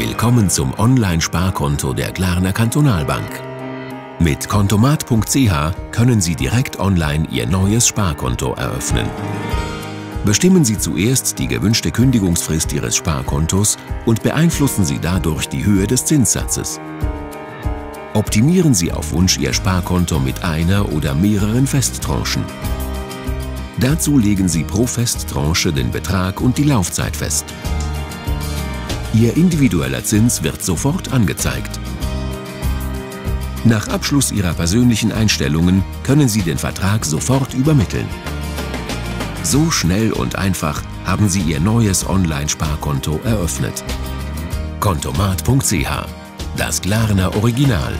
Willkommen zum Online-Sparkonto der Glarner Kantonalbank. Mit kontomat.ch können Sie direkt online Ihr neues Sparkonto eröffnen. Bestimmen Sie zuerst die gewünschte Kündigungsfrist Ihres Sparkontos und beeinflussen Sie dadurch die Höhe des Zinssatzes. Optimieren Sie auf Wunsch Ihr Sparkonto mit einer oder mehreren Festtranchen. Dazu legen Sie pro Festtranche den Betrag und die Laufzeit fest. Ihr individueller Zins wird sofort angezeigt. Nach Abschluss Ihrer persönlichen Einstellungen können Sie den Vertrag sofort übermitteln. So schnell und einfach haben Sie Ihr neues Online-Sparkonto eröffnet. Kontomat.ch Das Glarner Original.